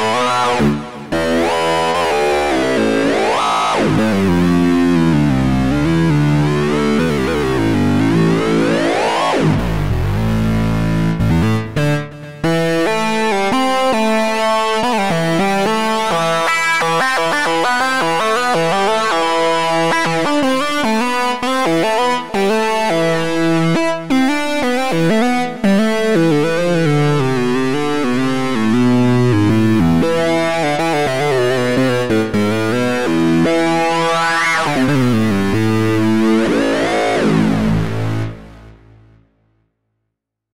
Música